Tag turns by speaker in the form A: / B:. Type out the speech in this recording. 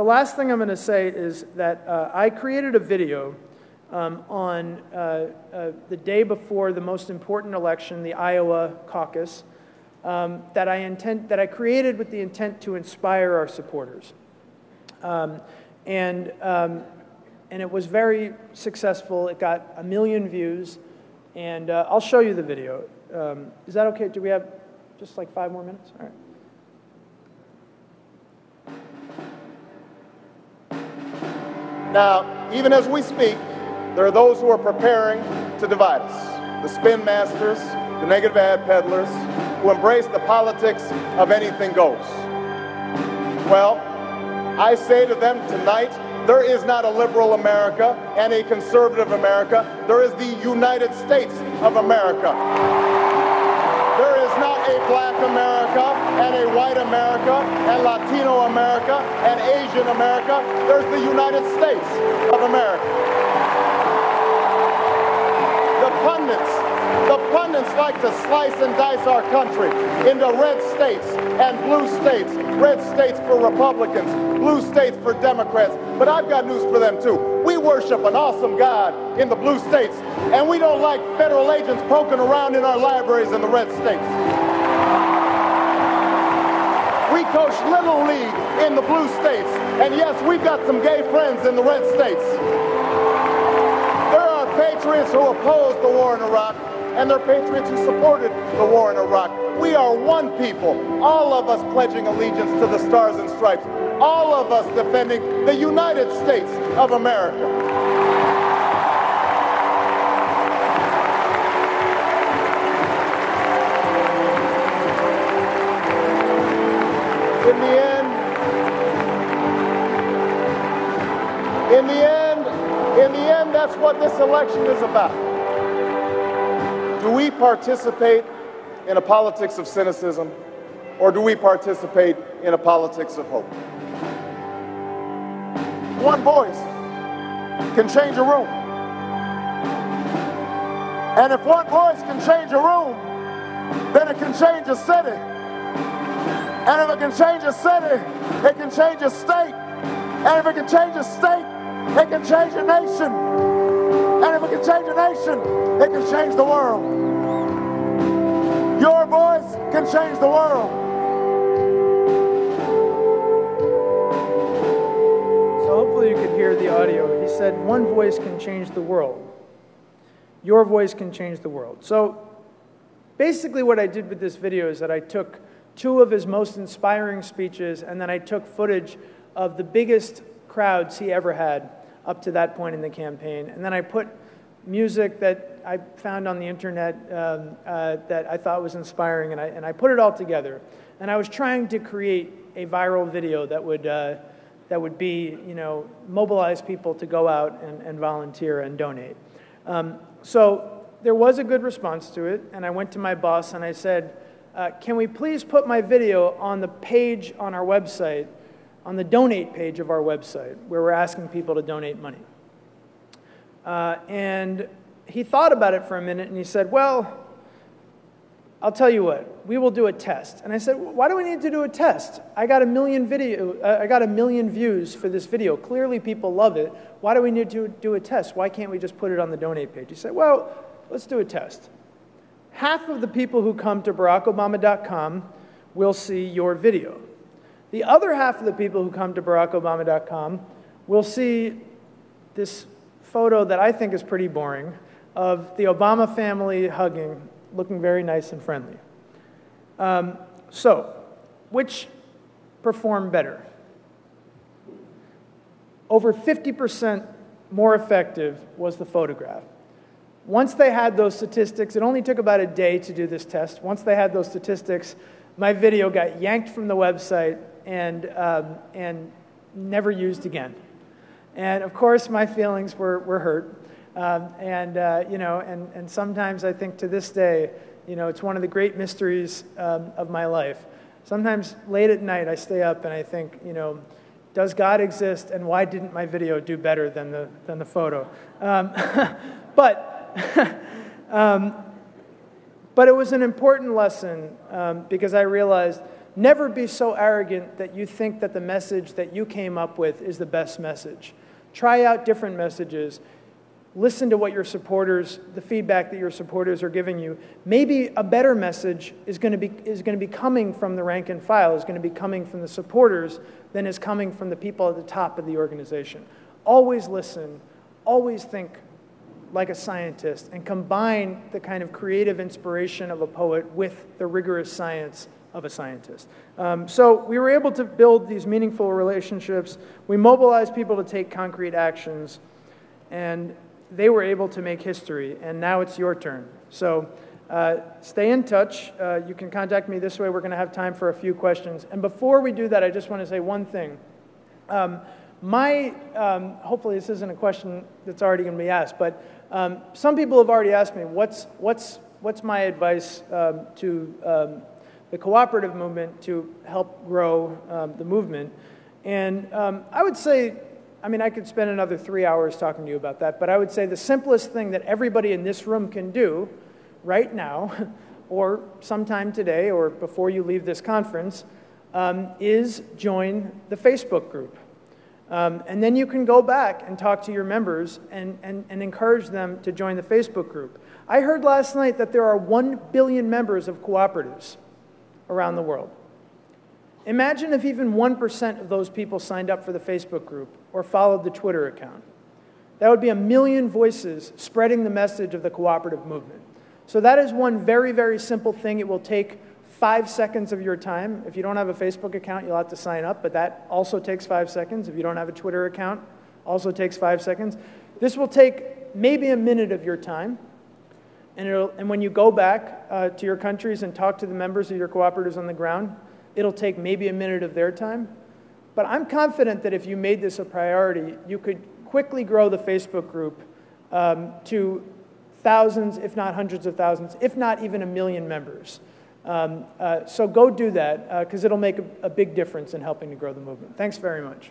A: the last thing I'm going to say is that uh, I created a video um, on uh, uh, the day before the most important election, the Iowa caucus, um, that, I intend, that I created with the intent to inspire our supporters. Um, and, um, and it was very successful. It got a million views. And uh, I'll show you the video. Um, is that okay? Do we have just like five more minutes? All right.
B: Now, even as we speak, there are those who are preparing to divide us the spin masters, the negative ad peddlers, who embrace the politics of anything goes. Well, I say to them tonight, there is not a liberal America and a conservative America. There is the United States of America. And a white America and Latino America and Asian America. There's the United States of America. The pundits the pundits like to slice and dice our country into red states and blue states. Red states for Republicans, blue states for Democrats. But I've got news for them too. We worship an awesome God in the blue states, and we don't like federal agents poking around in our libraries in the red states. We coach Little League in the blue states, and yes, we've got some gay friends in the red states. There are patriots who oppose the war in Iraq, and there are patriots who supported the war in Iraq. We are one people, all of us pledging allegiance to the Stars and Stripes, all of us defending the United States of America. In the end, in the end, in the end, that's what this election is about. Do we participate in a politics of cynicism or do we participate in a politics of hope? One voice can change a room. And if one voice can change a room, then it can change a city. And if it can change a city, it can change a state. And if it can change a state, it can change a nation. And if it can change a nation, it can change the world. Your voice can change the world.
A: So hopefully you could hear the audio. He said, One voice can change the world. Your voice can change the world. So basically, what I did with this video is that I took two of his most inspiring speeches and then I took footage of the biggest crowds he ever had up to that point in the campaign. And then I put music that I found on the internet um, uh, that I thought was inspiring, and I, and I put it all together. And I was trying to create a viral video that would, uh, that would be, you know, mobilize people to go out and, and volunteer and donate. Um, so there was a good response to it, and I went to my boss and I said, uh, Can we please put my video on the page on our website on the donate page of our website where we're asking people to donate money. Uh, and he thought about it for a minute and he said, Well, I'll tell you what, we will do a test. And I said, Why do we need to do a test? I got a million video, uh, I got a million views for this video. Clearly people love it. Why do we need to do a test? Why can't we just put it on the donate page? He said, Well, let's do a test. Half of the people who come to barackobama.com will see your video. The other half of the people who come to barackobama.com will see this photo that I think is pretty boring of the Obama family hugging, looking very nice and friendly. Um, so, which performed better? Over 50% more effective was the photograph. Once they had those statistics, it only took about a day to do this test. Once they had those statistics, my video got yanked from the website and, um, and never used again. And of course, my feelings were, were hurt. Um, and, uh, you know, and, and sometimes I think to this day, you know, it's one of the great mysteries um, of my life. Sometimes late at night, I stay up and I think, you know, does God exist and why didn't my video do better than the, than the photo? Um, but, um, but it was an important lesson um, because I realized never be so arrogant that you think that the message that you came up with is the best message. Try out different messages. Listen to what your supporters, the feedback that your supporters are giving you. Maybe a better message is going to be, is going to be coming from the rank and file, is going to be coming from the supporters than is coming from the people at the top of the organization. Always listen, always think like a scientist and combine the kind of creative inspiration of a poet with the rigorous science of a scientist. Um, so we were able to build these meaningful relationships. We mobilized people to take concrete actions, and they were able to make history. And now it's your turn. So uh, stay in touch. Uh, you can contact me this way. We're going to have time for a few questions. And before we do that, I just want to say one thing. Um, my, um, hopefully, this isn't a question that's already going to be asked, but um, some people have already asked me, what's, what's, what's my advice um, to um, the cooperative movement to help grow um, the movement? And um, I would say, I mean, I could spend another three hours talking to you about that, but I would say the simplest thing that everybody in this room can do right now, or sometime today, or before you leave this conference, um, is join the Facebook group. Um, and then you can go back and talk to your members and, and, and encourage them to join the Facebook group. I heard last night that there are 1 billion members of cooperatives around the world. Imagine if even 1% of those people signed up for the Facebook group or followed the Twitter account. That would be a million voices spreading the message of the cooperative movement. So, that is one very, very simple thing. It will take five seconds of your time. If you don't have a Facebook account, you'll have to sign up, but that also takes five seconds. If you don't have a Twitter account, also takes five seconds. This will take maybe a minute of your time. And, and when you go back uh, to your countries and talk to the members of your cooperatives on the ground, it'll take maybe a minute of their time. But I'm confident that if you made this a priority, you could quickly grow the Facebook group um, to thousands, if not hundreds of thousands, if not even a million members. Um, uh, so go do that because uh, it'll make a, a big difference in helping to grow the movement. Thanks very much.